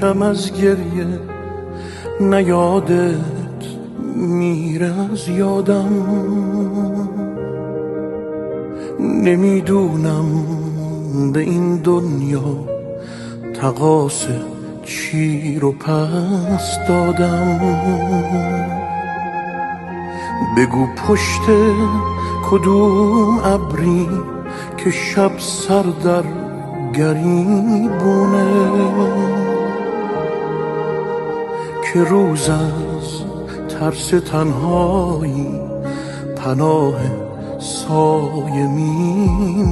باشم از گریه نیادت میره از یادم. نمی‌دونم به این دنیا تقاس چی رو پس دادم. بگو پشت کدوم ابری که شب سر در گریبونه که روز از ترس تنهایی پناه سایه میمونه